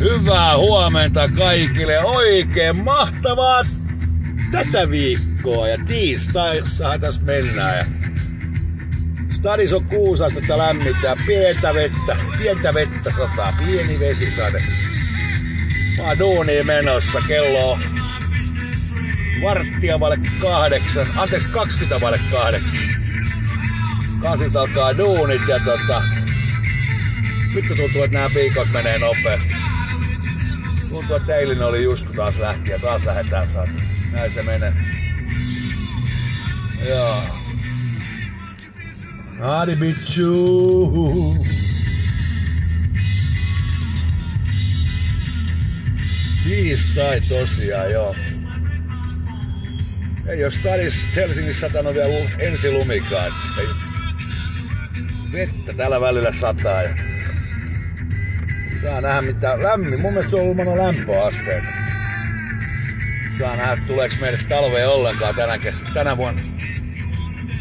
Hyvää huomenta kaikille. Oikein mahtavaa tätä viikkoa. Ja tiistaissahan tässä mennään. Stadis on kuusi astetta lämmittää. Pientä vettä. Pientä vettä sataa. Pieni vesisade. Mä oon menossa. Kello on varttia vaille kahdeksan. Anteeksi, 20 vaille kahdeksan. Kasit alkaa duunit ja tota... Nyt tuntuu, että nämä viikot menee nopeasti. Tuntuu, että eilinen oli just kun taas lähti ja taas lähdetään saat. Näin se menee. Joo. Adi bitchu. Tiistai tosiaan, joo. Ei jos Stadis Helsingissä satanut vielä ensi lumikaan. Ei. Vettä tällä välillä sataa. Ja saa nähdä mitä lämmin. Mun mielestä on ollut lämpöasteet. Saa nähdä, tuleeko meille talvea ollenkaan tänä, kes- tänä vuonna.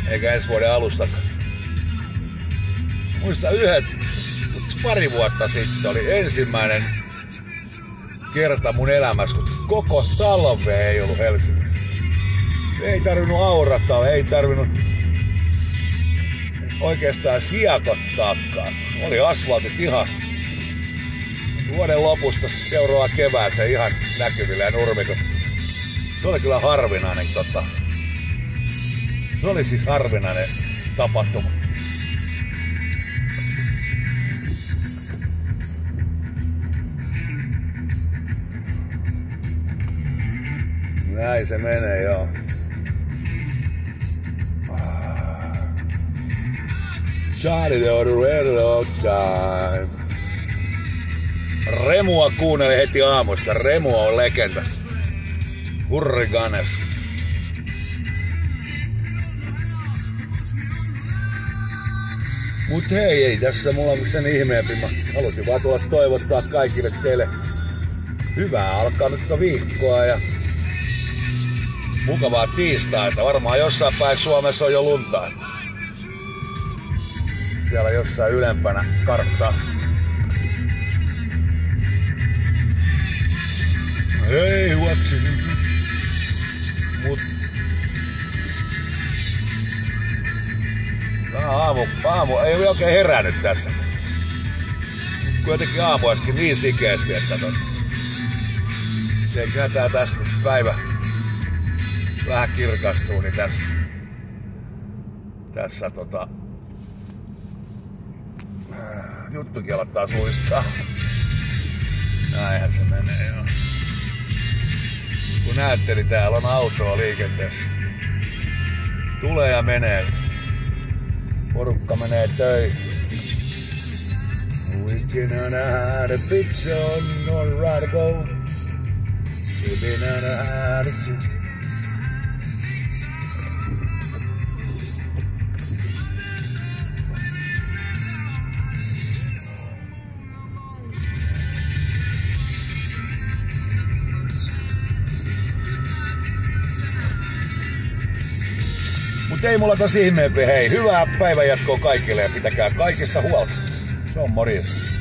Eikä ensi vuoden alusta. Muista yhdet, pari vuotta sitten oli ensimmäinen kerta mun elämässä, kun koko talve ei ollut Helsingissä. Ei tarvinnut aurata, ei tarvinnut oikeastaan hiekottaakaan. Oli asfaltit ihan vuoden lopusta seuraava kevääseen ihan näkyvillä ja nurmikot. Se oli kyllä harvinainen tota. Se oli siis harvinainen tapahtuma. Näin se menee, joo. Charlie the Red Time. Remua kuunneli heti aamusta. Remua on legenda. Hurriganes. Mut hei, ei tässä mulla on sen ihmeempi. Mä halusin vaan tulla toivottaa kaikille teille hyvää alkanutta viikkoa ja mukavaa tiistaita. Varmaan jossain päin Suomessa on jo lunta. Siellä jossain ylempänä karttaa. Ei huotsi. Mut... Tää aamu, aamu, ei oikein herännyt tässä. Kuitenkin aamu äsken niin sikeesti, että tot... Se tää tästä päivä vähän kirkastuu, niin tässä, tässä tota, juttukin aloittaa suistaa. Näinhän se menee joo. Kun näette, niin täällä on autoa liikenteessä. Tulee ja menee. Porukka menee töihin. We can how to pitch on or right go. Sipping on ei mulla tosi ihmeempi. Hei, hyvää päivänjatkoa kaikille ja pitäkää kaikista huolta. Se on morjens.